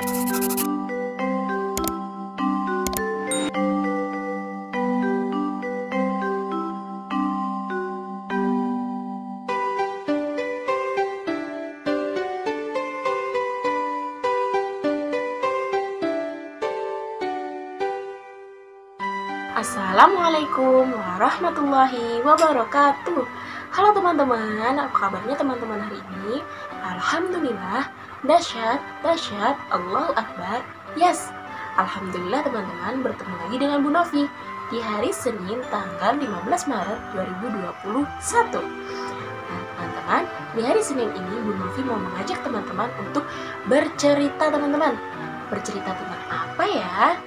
Assalamualaikum warahmatullahi wabarakatuh Halo teman-teman, apa kabarnya teman-teman hari ini? Alhamdulillah, dahsyat, dahsyat, Allah Akbar. Yes, Alhamdulillah teman-teman. Bertemu lagi dengan Bu Novi Di hari Senin tanggal 15 Maret 2021 Nah teman-teman, di hari Senin ini Bu Novi mau mengajak teman-teman untuk bercerita teman-teman. Bercerita tentang apa ya?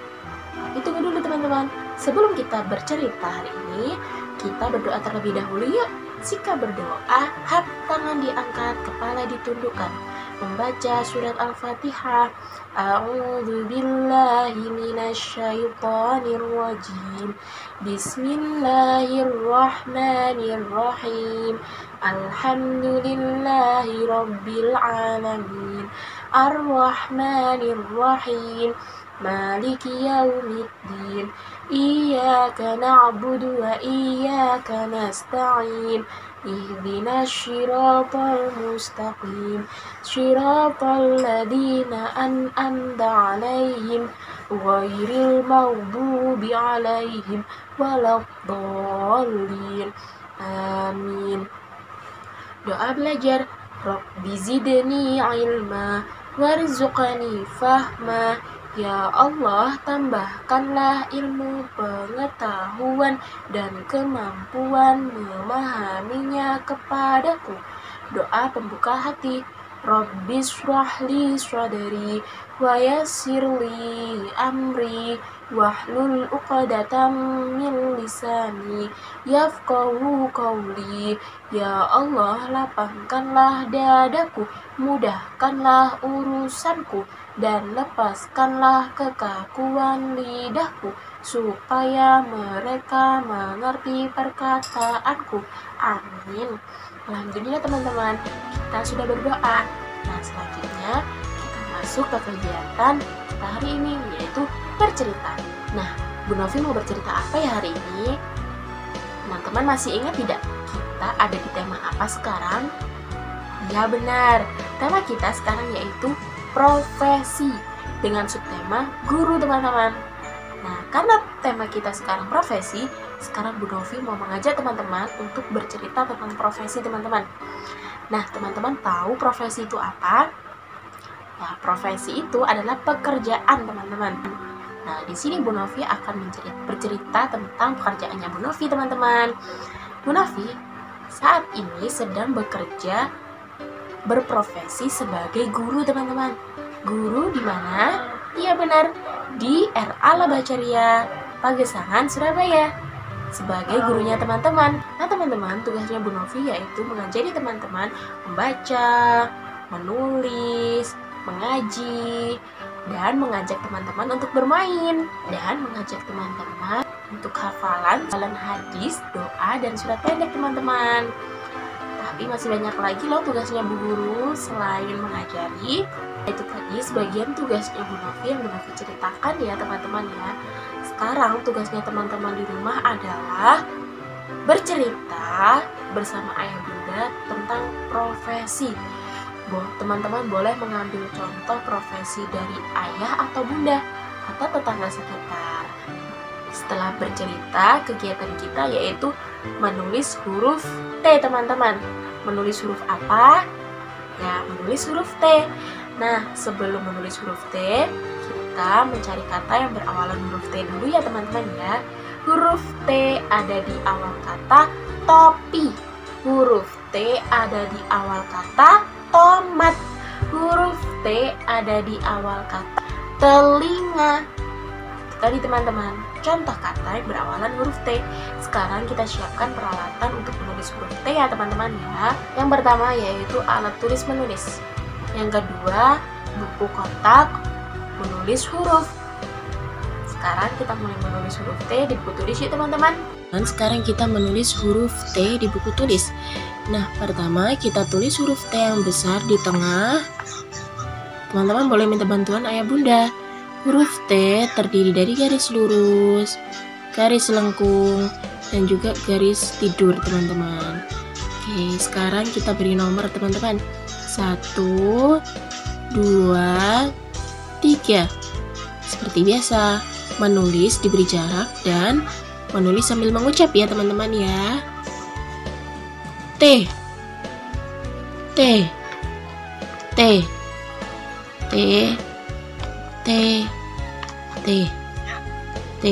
Tapi tunggu dulu teman-teman. Sebelum kita bercerita hari ini, kita berdoa terlebih dahulu yuk. Jika berdoa, hat tangan diangkat, kepala ditundukkan. Membaca surat Al-Fatihah. A'udzu billahi minasyaitonir rajim. Bismillahirrahmanirrahim. Alhamdulillahi rabbil alamin. Ar-Rahmanir-Rahim. Maliki yaumiddin. إياك نعبد وإياك نستعين اهدنا الصراط المستقيم. صراط الذين أنعمت عليهم غير المغضوب عليهم ولا الضالين. آمين. Doa belajar Rabbi zidni ilma warzuqani fahma Ya Allah, tambahkanlah ilmu pengetahuan dan kemampuan memahaminya kepadaku. Doa pembuka hati. Rabbi shrahli sadri wa yassirli amri wahlul uqadatam min lisani yafqahu qawli. Ya Allah lapangkanlah dadaku mudahkanlah urusanku dan lepaskanlah kekakuan lidahku supaya mereka mengerti perkataanku. Amin. Alhamdulillah teman-teman. Kita sudah berdoa nah selanjutnya kita masuk ke kegiatan kita hari ini yaitu bercerita. Nah Bu Novi mau bercerita apa ya hari ini? Teman-teman masih ingat tidak kita ada di tema apa sekarang? Ya benar. Tema kita sekarang yaitu profesi dengan subtema guru teman-teman. Nah, karena tema kita sekarang profesi, sekarang Bu Novi mau mengajak teman-teman untuk bercerita tentang profesi teman-teman. Nah, teman-teman tahu profesi itu apa? Nah, profesi itu adalah pekerjaan teman-teman. Nah, di sini Bu Novi akan bercerita tentang pekerjaannya Bu Novi teman-teman. Bu Novi saat ini sedang bekerja berprofesi sebagai guru teman-teman. Guru di mana? Iya benar, di RA Labacaria, Pagesangan, Surabaya sebagai gurunya teman-teman. Nah, teman-teman, tugasnya Bu Novi yaitu mengajari teman-teman membaca, menulis, mengaji, dan mengajak teman-teman untuk bermain dan mengajak teman-teman untuk hafalan jalan hadis, doa, dan surat pendek teman-teman. Tapi masih banyak lagi loh tugasnya Bu Guru selain mengajari itu tadi sebagian tugasnya Bu Novi yang Bu Novi ceritakan ya teman-teman ya sekarang tugasnya teman-teman di rumah adalah bercerita bersama ayah bunda tentang profesi. Teman-teman boleh mengambil contoh profesi dari ayah atau bunda atau tetangga sekitar. Setelah bercerita kegiatan kita yaitu menulis huruf T teman-teman. Menulis huruf apa? ya menulis huruf T. Nah, sebelum menulis huruf T, kita mencari kata yang berawalan huruf T dulu ya teman-teman ya. Huruf T ada di awal kata topi. Huruf T ada di awal kata tomat. Huruf T ada di awal kata telinga. Tadi teman-teman, contoh kata yang berawalan huruf T. Sekarang kita siapkan peralatan untuk menulis huruf T ya teman-teman ya. Yang pertama yaitu alat tulis menulis. Yang kedua, buku kotak menulis huruf. Sekarang kita mulai menulis huruf T di buku tulis ya teman-teman. Dan sekarang kita menulis huruf T di buku tulis. Nah, pertama kita tulis huruf T yang besar di tengah. teman-teman boleh minta bantuan ayah bunda. Huruf T terdiri dari garis lurus, garis lengkung, dan juga garis tidur teman-teman. Oke, sekarang kita beri nomor teman-teman. Satu, dua, tiga. Seperti biasa, menulis diberi jarak dan menulis sambil mengucap ya teman-teman ya. T. T. T. T. T. T. T.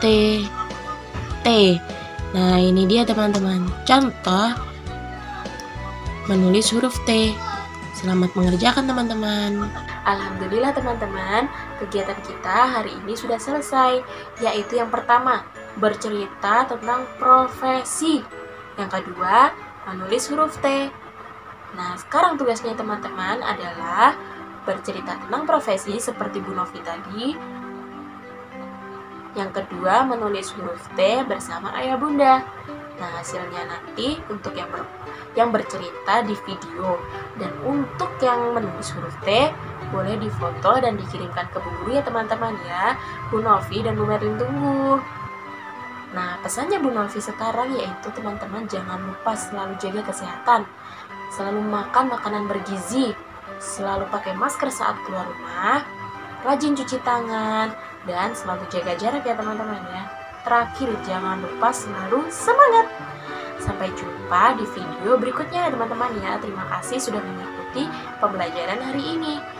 T. T. Nah ini dia teman-teman. Contoh. Menulis huruf T. Selamat mengerjakan teman-teman Alhamdulillah teman-teman Kegiatan kita hari ini sudah selesai Yaitu yang pertama Bercerita tentang profesi. Yang kedua Menulis huruf T. Nah sekarang tugasnya teman-teman adalah Bercerita tentang profesi seperti Bu Novi tadi. Yang kedua menulis huruf T bersama ayah bunda. Nah, hasilnya nanti untuk yang ber, yang bercerita di video. Dan untuk yang menulis huruf T boleh difoto dan dikirimkan ke Bu Guru ya teman-teman ya. Bu Novi dan Bu Merlin tunggu. Nah, pesannya Bu Novi sekarang yaitu teman-teman jangan lupa selalu jaga kesehatan. Selalu makan makanan bergizi, selalu pakai masker saat keluar rumah, rajin cuci tangan, dan selalu jaga jarak ya teman-teman ya. Terakhir, jangan lupa selalu semangat. Sampai jumpa di video berikutnya teman-teman ya. Terima kasih sudah mengikuti pembelajaran hari ini.